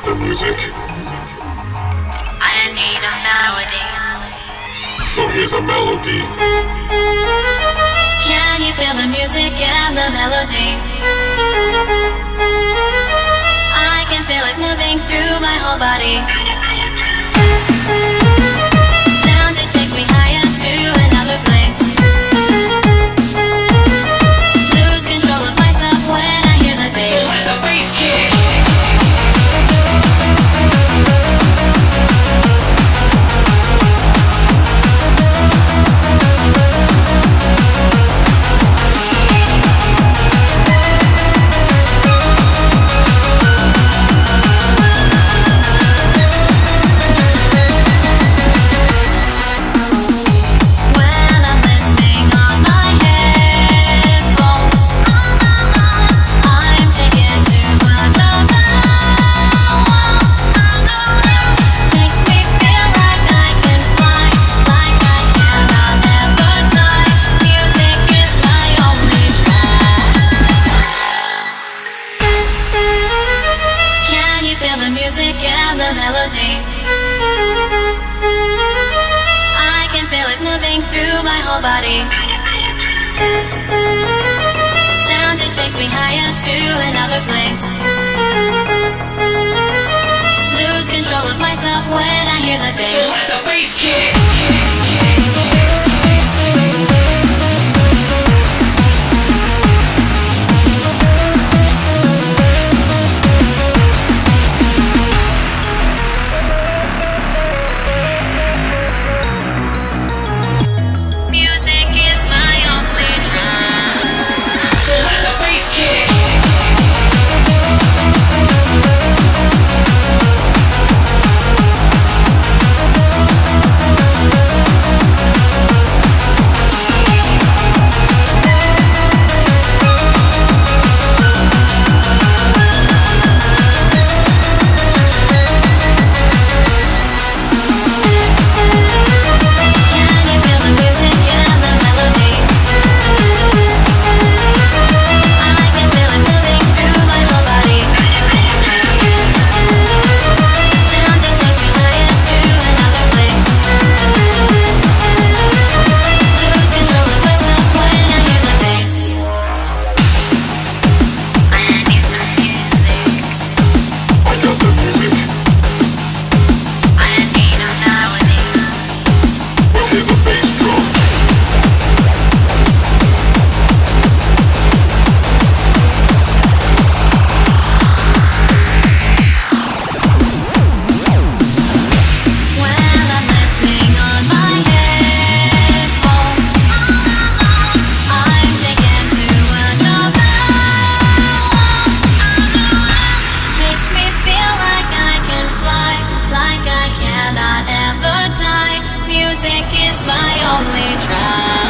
about the music. I need a melody. So here's a melody. Can you feel the music and the melody? I can feel it moving through my whole body. takes me higher to another place. Lose control of myself when I hear the bass. Just let the bass kick. music is my only drive.